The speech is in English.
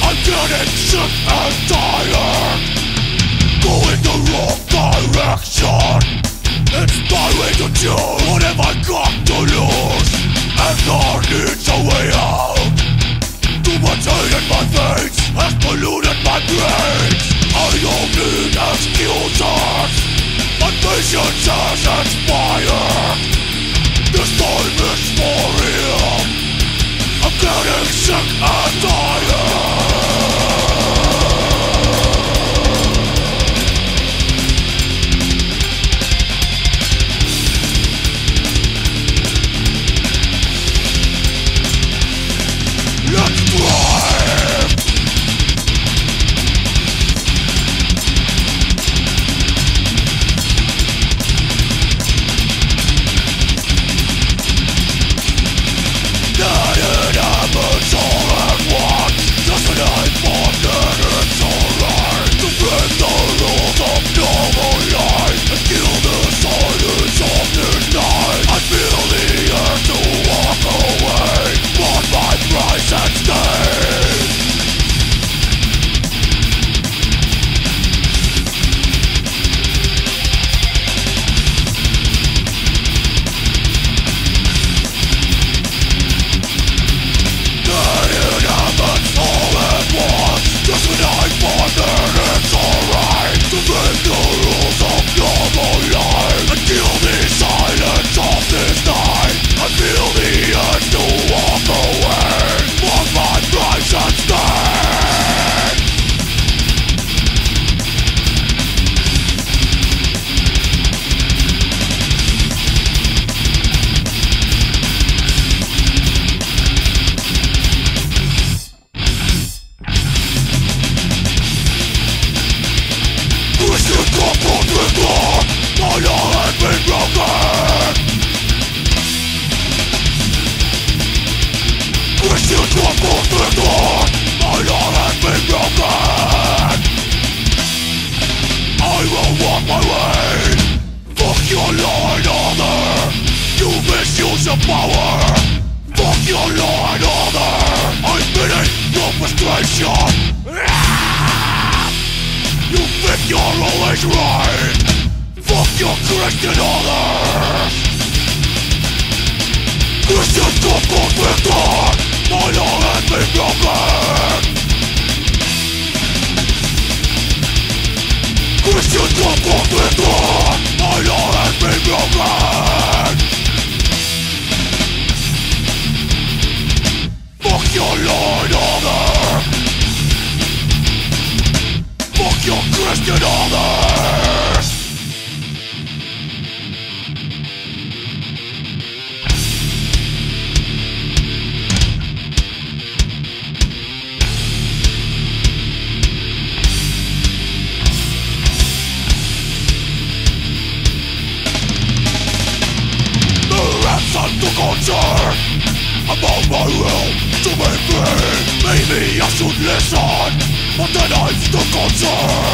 I'm getting sick and tired Going the wrong direction. It's to choose What have I got to lose? A way out. Too much my veins Has polluted my brains. I My expired This time is power Fuck your law and order I'm spinning your frustration you think you're always right Fuck your Christian orders Christian coupled with God your Christian orders The concern About my will to be